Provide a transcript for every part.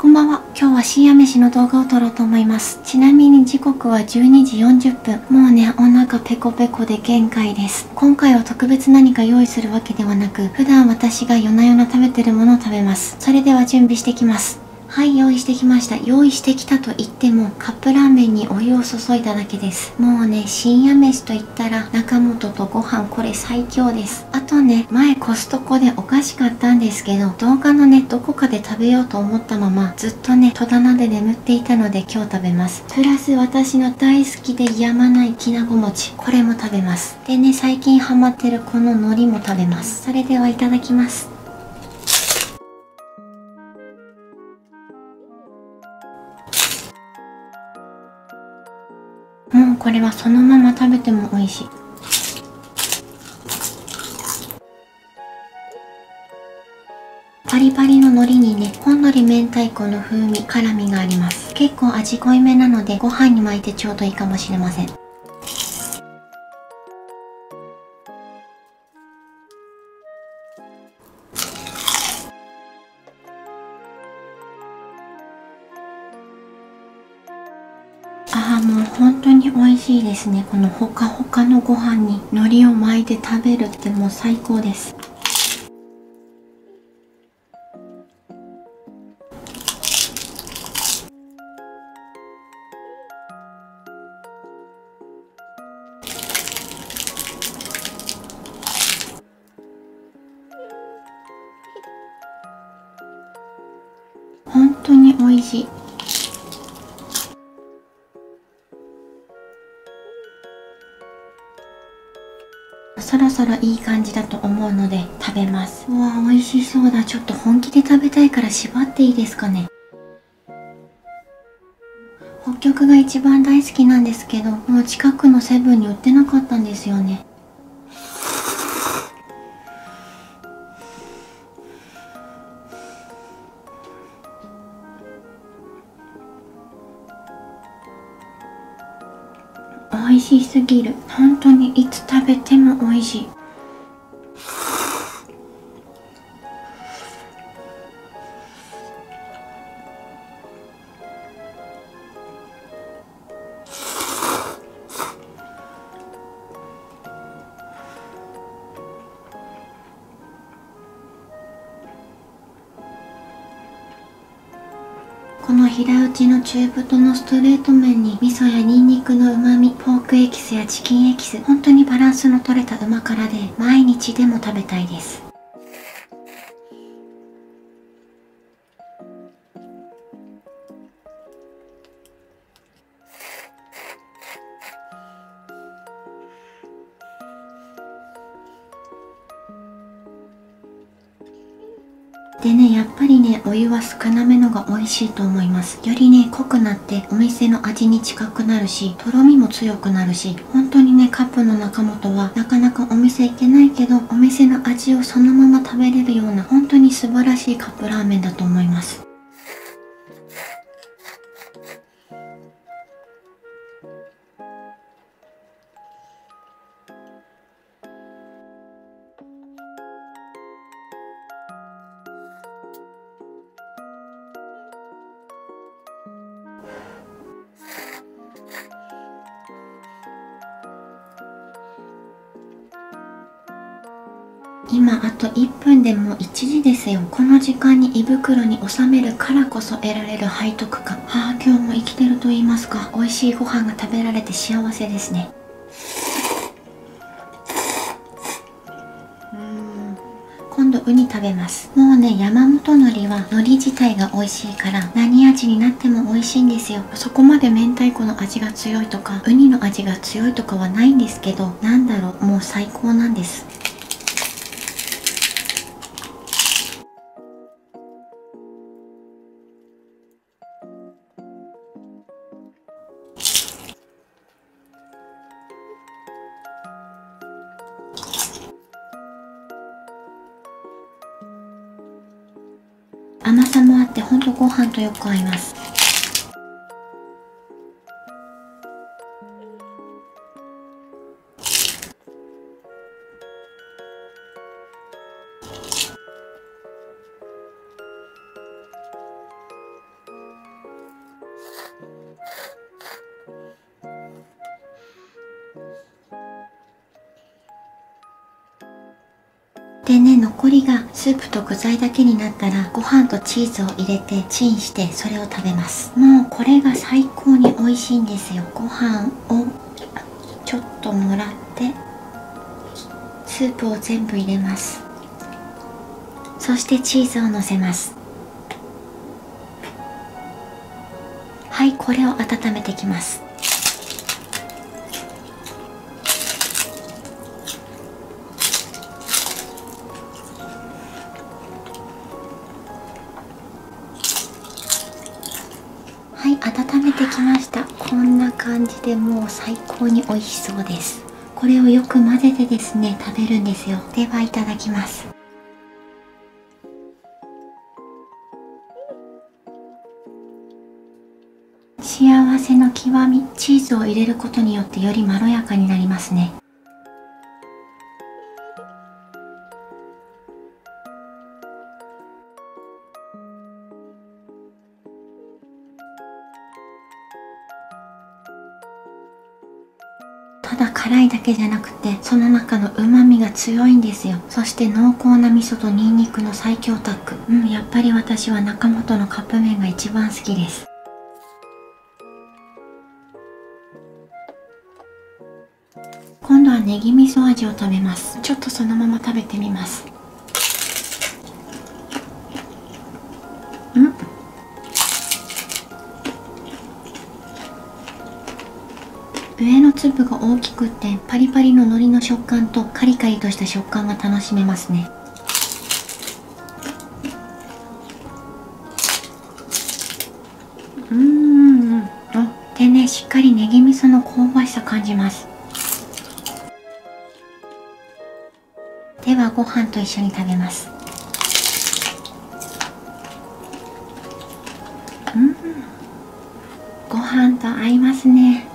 こんばんは。今日は深夜飯の動画を撮ろうと思います。ちなみに時刻は12時40分。もうね、お腹ペコペコで限界です。今回は特別何か用意するわけではなく、普段私が夜な夜な食べてるものを食べます。それでは準備してきます。はい、用意してきました。用意してきたと言っても、カップラーメンにお湯を注いだだけです。もうね、深夜飯と言ったら、中本とご飯、これ最強です。あとね、前コストコでお菓子買ったんですけど、動画のね、どこかで食べようと思ったまま、ずっとね、戸棚で眠っていたので今日食べます。プラス私の大好きでやまないきなこ餅、これも食べます。でね、最近ハマってるこの海苔も食べます。それではいただきます。もうこれはそのまま食べても美味しい。パリパリの海苔にねほんのり明太子の風味辛味があります。結構味濃いめなのでご飯に巻いてちょうどいいかもしれません。ああもう本当に美味しいですね。このほかほかのご飯に海苔を巻いて食べるってもう最高です。本当に美味しい。そろそろいい感じだと思うので食べます。うわ美味しそうだ。ちょっと本気で食べたいから縛っていいですかね。北極が一番大好きなんですけどもう近くのセブンに売ってなかったんですよね。しすぎる。本当にいつ食べても美味しい。この平打ちの中太のストレート麺に味噌やニンニクの旨味ポークエキスやチキンエキス本当にバランスの取れた旨辛で毎日でも食べたいです。でね、やっぱりね、お湯は少なめのが美味しいと思います。よりね、濃くなってお店の味に近くなるし、とろみも強くなるし、本当にね、カップの中本はなかなかお店行けないけど、お店の味をそのまま食べれるような、本当に素晴らしいカップラーメンだと思います。今あと1分でもう1時ですよ。この時間に胃袋に収めるからこそ得られる背徳感。はあ今日も生きてると言いますか。美味しいご飯が食べられて幸せですね。今度ウニ食べます。もうね山本海苔は海苔自体が美味しいから何味になっても美味しいんですよ。そこまで明太子の味が強いとかウニの味が強いとかはないんですけどなんだろうもう最高なんです。甘さもあってほんとご飯とよく合います。でね残りがスープと具材だけになったらご飯とチーズを入れてチンしてそれを食べます。もうこれが最高に美味しいんですよ。ご飯をちょっともらってスープを全部入れます。そしてチーズをのせます。はいこれを温めてきます。きました。こんな感じでもう最高に美味しそうです。これをよく混ぜてですね食べるんですよ。ではいただきます。幸せの極みチーズを入れることによってよりまろやかになりますね。くてその中のうまみが強いんですよ。そして濃厚な味噌とニンニクの最強タッグ。うんやっぱり私は中本のカップ麺が一番好きです。今度はネギ味噌味を食べます。ちょっとそのまま食べてみます。上の粒が大きくってパリパリの海苔の食感とカリカリとした食感が楽しめますね。うん。あでねしっかりネギ味噌の香ばしさ感じます。ではご飯と一緒に食べます。うん。ご飯と合いますね。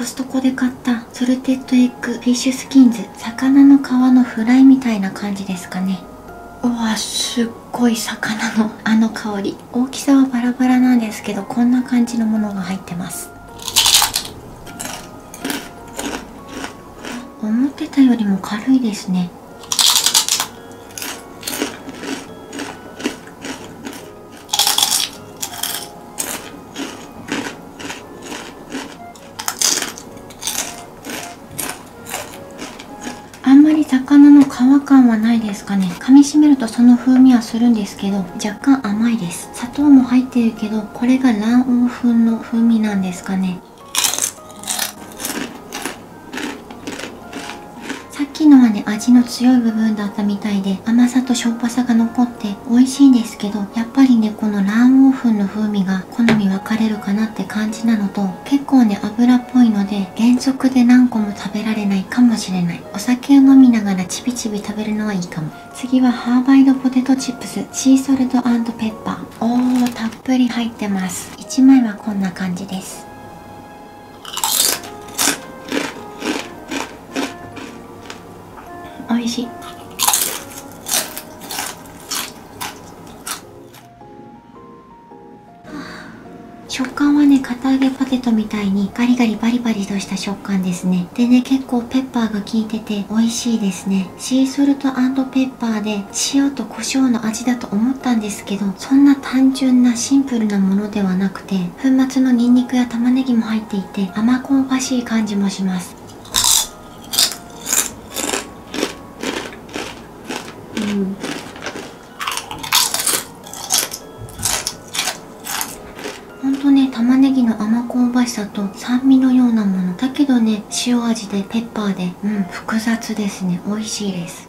コストコで買った Salted Egg Fish Skins。魚の皮のフライみたいな感じですかね。うわすっごい魚の。あの香り。大きさはバラバラなんですけどこんな感じのものが入ってます。思ってたよりも軽いですね皮感はないですかね。噛みしめるとその風味はするんですけど若干甘いです。砂糖も入ってるけどこれが卵黄粉の風味なんですかね。ね味の強い部分だったみたいで甘さとしょっぱさが残って美味しいんですけどやっぱりねこの卵黄粉の風味が好み分かれるかなって感じなのと結構ね油っぽいので原則で何個も食べられないかもしれない。お酒を飲みながらちびちび食べるのはいいかも。次はハーバイドポテトチップス。シーソルトペッパー。おーたっぷり入ってます。1枚はこんな感じです。美味しい。食感はね片揚げポテトみたいにガリガリバリバリとした食感ですね。でね結構ペッパーが効いてて美味しいですね。シーソルトペッパーで塩と胡椒の味だと思ったんですけどそんな単純なシンプルなものではなくて粉末のニンニクや玉ねぎも入っていて甘香ばしい感じもしますうんほんとね玉ねぎの甘香ばしさと酸味のようなもの。だけどね塩味でペッパーでうん複雑ですね。美味しいです。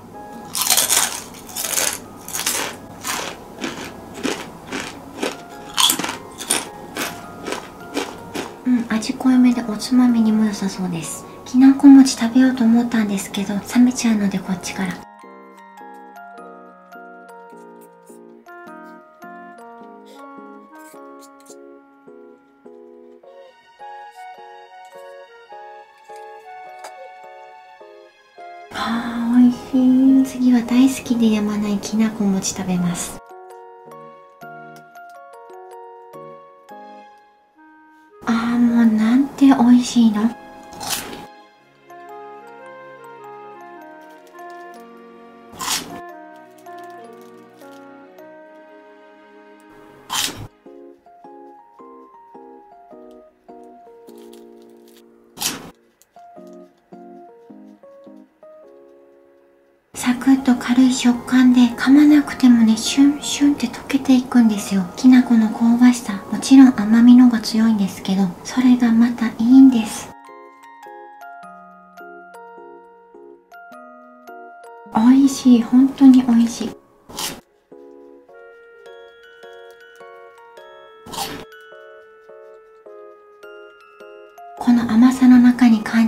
うん味濃いめでおつまみにも良さそうです。きなこ餅食べようと思ったんですけど冷めちゃうのでこっちから。あー美味しい。次は大好きでやまないきなこ餅食べます。あーもうなんて美味しいの？クッと軽い食感で噛まなくてもねシュンシュンって溶けていくんですよ。きな粉の香ばしさ。もちろん甘みのが強いんですけどそれがまたいいんです。美味しい。本当に美味しい。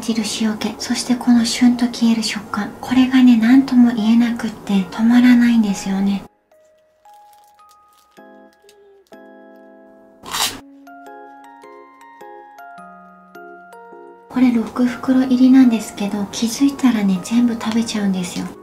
じる塩気そしてこのシュンと消える食感。これがね何とも言えなくって止まらないんですよね。これ6袋入りなんですけど気づいたらね全部食べちゃうんですよ。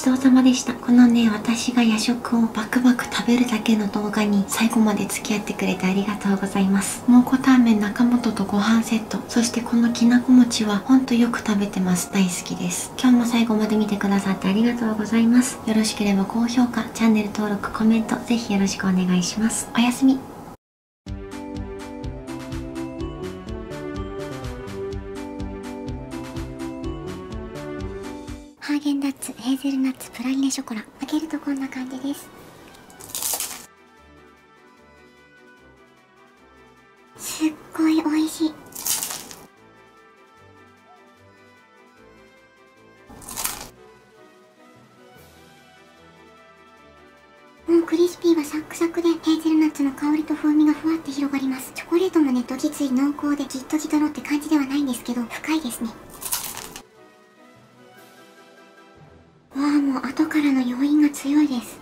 ちそうさまでした。このね私が夜食をバクバク食べるだけの動画に最後まで付き合ってくれてありがとうございます。蒙古タンメン中本とご飯セット。そしてこのきなこ餅はほんとよく食べてます。大好きです。今日も最後まで見てくださってありがとうございます。よろしければ高評価チャンネル登録コメントぜひよろしくお願いします。おやすみ。ーゲンダッツヘーゼルナッツプラリネショコラ。開けるとこんな感じです。すっごい美味しい。もうクリスピーはサクサクでヘーゼルナッツの香りと風味がふわって広がります。チョコレートもねどぎつい濃厚でギットギトのって感じではないんですけど深いですね。後からの余韻が強いです。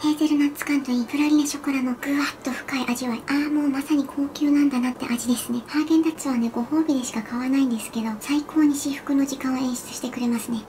ヘーゼルナッツ感といいプラリネショコラのぐわっと深い味わいああもうまさに高級なんだなって味ですね。ハーゲンダッツはねご褒美でしか買わないんですけど最高に至福の時間を演出してくれますね。